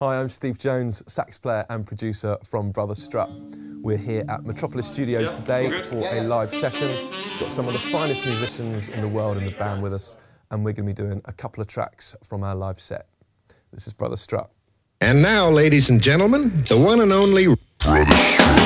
Hi, I'm Steve Jones, sax player and producer from Brother Strut. We're here at Metropolis Studios today for a live session. Got some of the finest musicians in the world in the band with us, and we're going to be doing a couple of tracks from our live set. This is Brother Strut. And now, ladies and gentlemen, the one and only Brother Strut.